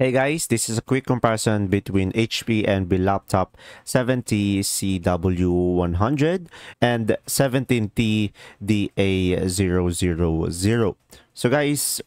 Hey guys, this is a quick comparison between HP Envy Laptop 70CW100 and 17T DA000. So guys,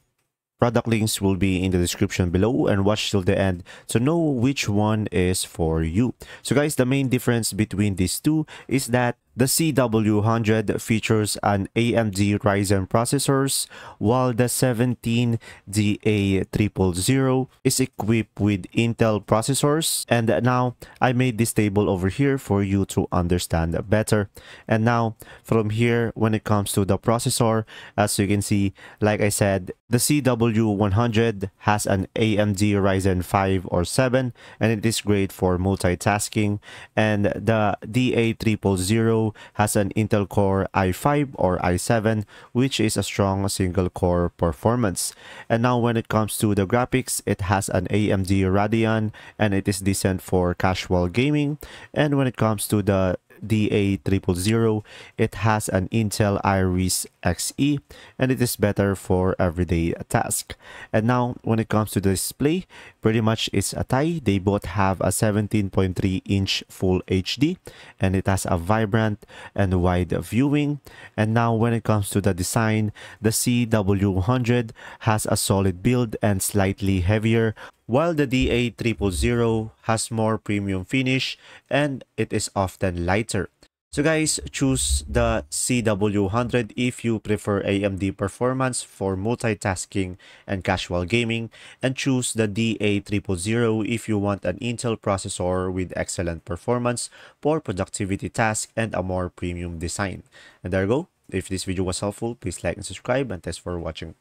product links will be in the description below and watch till the end to know which one is for you. So guys, the main difference between these two is that the CW100 features an AMD Ryzen processors while the 17DA000 is equipped with Intel processors. And now I made this table over here for you to understand better. And now from here when it comes to the processor as you can see like I said the CW100 has an AMD Ryzen 5 or 7 and it is great for multitasking. And the DA000 has an Intel Core i5 or i7 which is a strong single core performance. And now when it comes to the graphics, it has an AMD Radeon and it is decent for casual gaming. And when it comes to the DA000, it has an Intel Iris Xe and it is better for everyday task. And now when it comes to the display, pretty much it's a tie. They both have a 17.3 inch full HD and it has a vibrant and wide viewing. And now when it comes to the design, the CW100 has a solid build and slightly heavier while the DA000 has more premium finish and it is often lighter. So guys, choose the CW100 if you prefer AMD performance for multitasking and casual gaming and choose the DA000 if you want an Intel processor with excellent performance for productivity tasks and a more premium design. And there you go. If this video was helpful, please like and subscribe and thanks for watching.